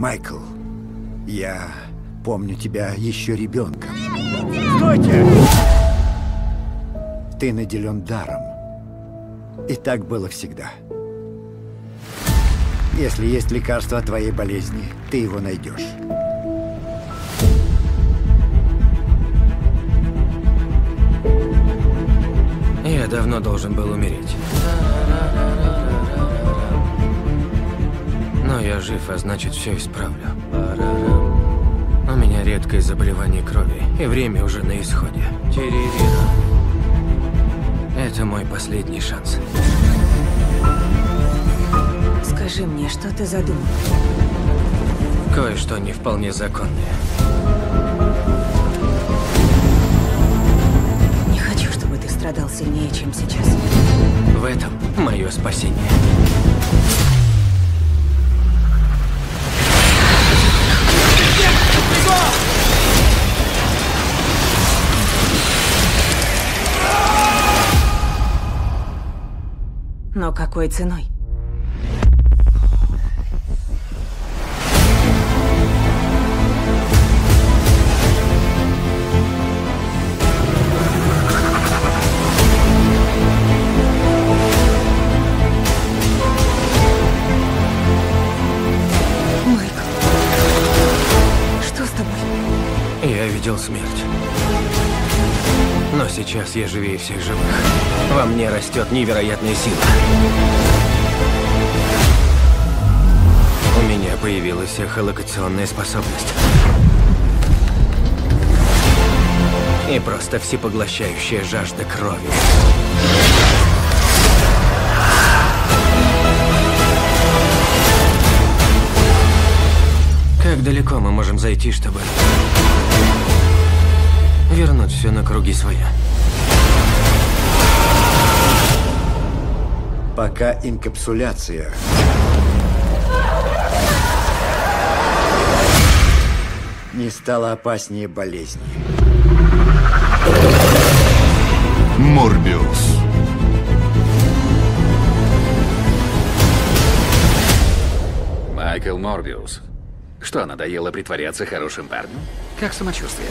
Майкл, я помню тебя еще ребенком. Стойте! Ты наделен даром. И так было всегда. Если есть лекарство от твоей болезни, ты его найдешь. Я давно должен был умереть. Я жив, а значит все исправлю. У меня редкое заболевание крови, и время уже на исходе. Терерира. Это мой последний шанс. Скажи мне, что ты задумал? Кое-что не вполне законное. Не хочу, чтобы ты страдал сильнее, чем сейчас. В этом мое спасение. Но какой ценой? Я видел смерть. Но сейчас я живее всех живых. Во мне растет невероятная сила. У меня появилась эхолокационная способность. И просто всепоглощающая жажда крови. Как далеко мы можем зайти, чтобы вернуть все на круги своя? Пока инкапсуляция не стала опаснее болезни. Морбиус. Майкл Морбиус. Что, надоело притворяться хорошим парнем? Как самочувствие?